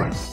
Right.